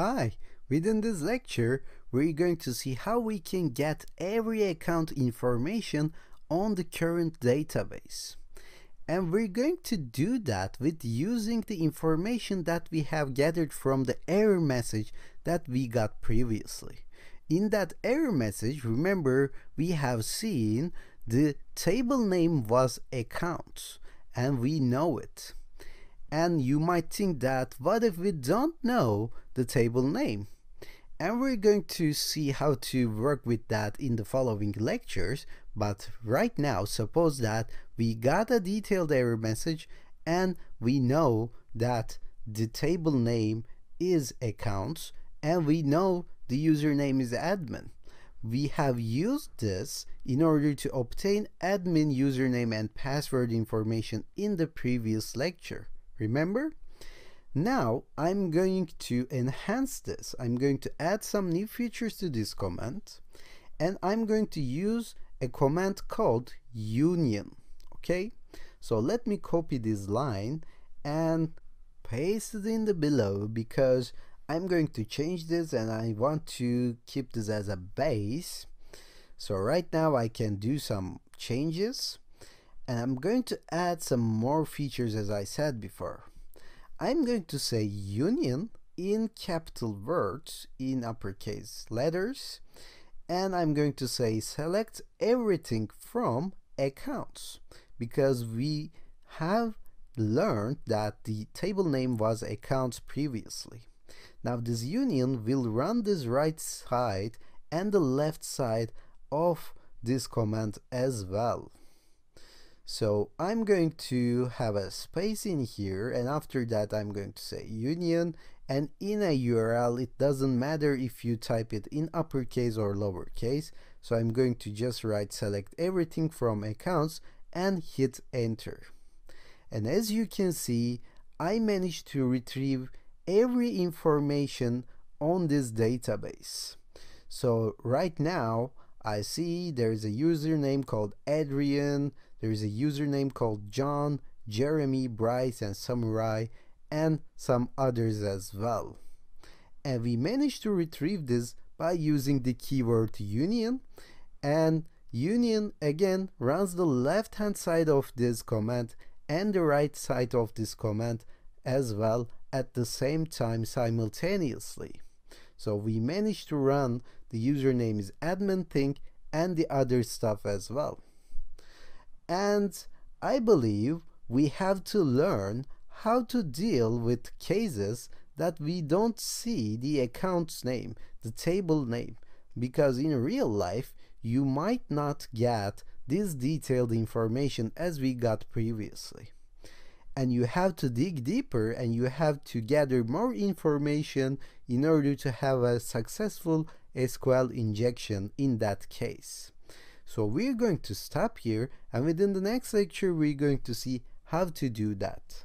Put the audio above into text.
Hi, within this lecture, we're going to see how we can get every account information on the current database. And we're going to do that with using the information that we have gathered from the error message that we got previously. In that error message, remember, we have seen the table name was accounts and we know it. And you might think that what if we don't know the table name? And we're going to see how to work with that in the following lectures. But right now, suppose that we got a detailed error message and we know that the table name is accounts and we know the username is admin. We have used this in order to obtain admin username and password information in the previous lecture. Remember? Now I'm going to enhance this. I'm going to add some new features to this command and I'm going to use a command called union. Okay, so let me copy this line and paste it in the below because I'm going to change this and I want to keep this as a base. So right now I can do some changes and I'm going to add some more features as I said before. I'm going to say union in capital words in uppercase letters and I'm going to say select everything from accounts because we have learned that the table name was accounts previously. Now this union will run this right side and the left side of this command as well. So I'm going to have a space in here and after that I'm going to say union. And in a URL it doesn't matter if you type it in uppercase or lowercase. So I'm going to just write select everything from accounts and hit enter. And as you can see I managed to retrieve every information on this database. So right now I see there's a username called Adrian there is a username called John, Jeremy, Bryce, and Samurai, and some others as well. And we managed to retrieve this by using the keyword union. And union again runs the left hand side of this command and the right side of this command as well at the same time simultaneously. So we managed to run the username is admin thing and the other stuff as well. And I believe we have to learn how to deal with cases that we don't see the account's name, the table name, because in real life you might not get this detailed information as we got previously. And you have to dig deeper and you have to gather more information in order to have a successful SQL injection in that case. So we're going to stop here and within the next lecture we're going to see how to do that.